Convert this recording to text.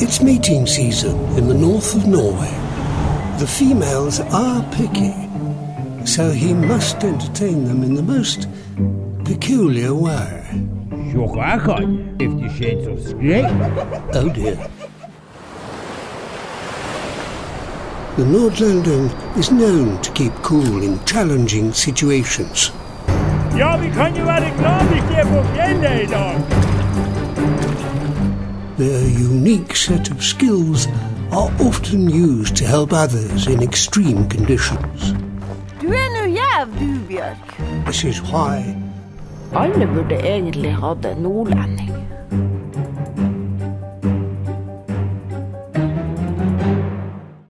It's mating season in the north of Norway. The females are picky, so he must entertain them in the most peculiar way. Tjocka jeg kan, Fifty Shades of Skrei. Oh dear. The Nordlending is known to keep cool in challenging situations. Ja, vi kan jo være glad vi ikke er på fjellet i dag. Their unique set of skills are often used to help others in extreme conditions. Du er nå gjev, Bjørg. This is why Alle burde egentlig hatt en nordlending.